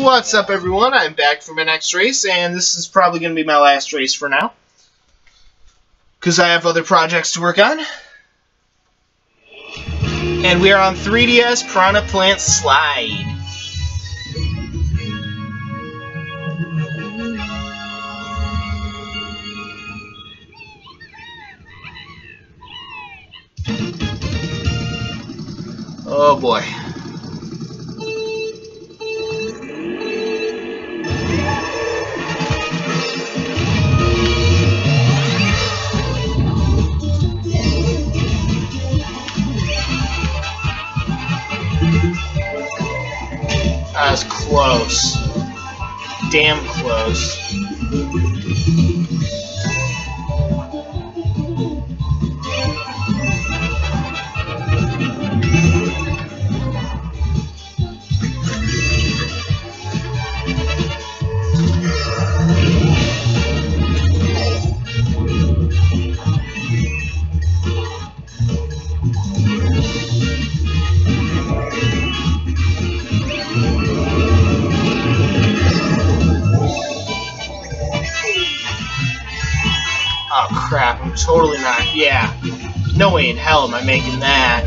What's up everyone, I'm back for my next race, and this is probably going to be my last race for now. Because I have other projects to work on. And we are on 3DS Piranha Plant Slide. Oh boy. Was close. Damn close. I'm totally not. Yeah. No way in hell am I making that.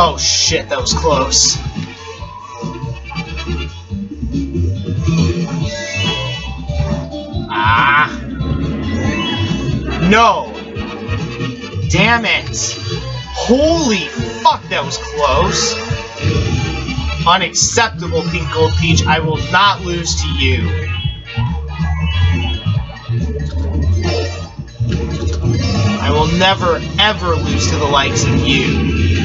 Oh shit, that was close. No. Damn it. Holy fuck, that was close. Unacceptable, Pink Gold Peach. I will not lose to you. I will never, ever lose to the likes of you.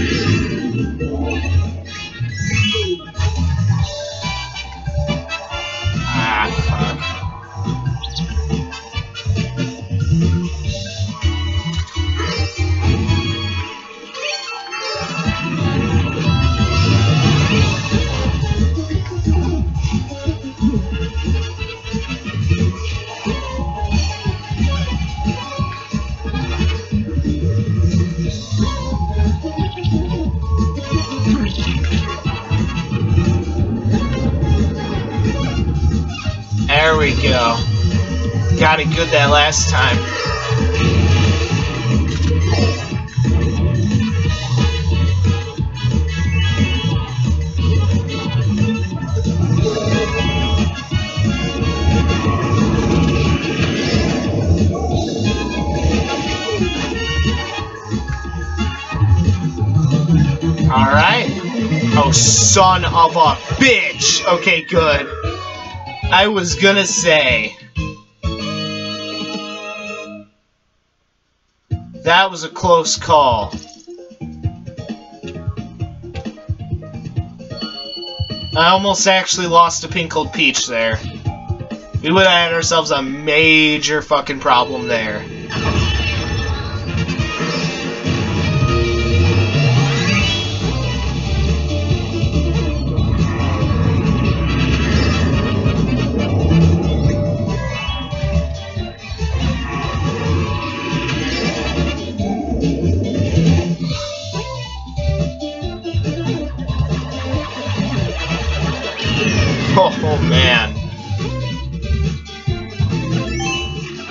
We go. Got it good that last time. Alright. Oh, son of a bitch! Okay, good. I was gonna say. That was a close call. I almost actually lost a pink gold peach there. We would have had ourselves a major fucking problem there.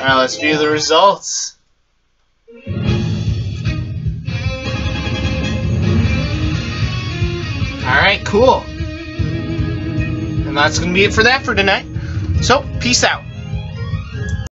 Alright, let's view the results. Alright, cool. And that's going to be it for that for tonight. So, peace out.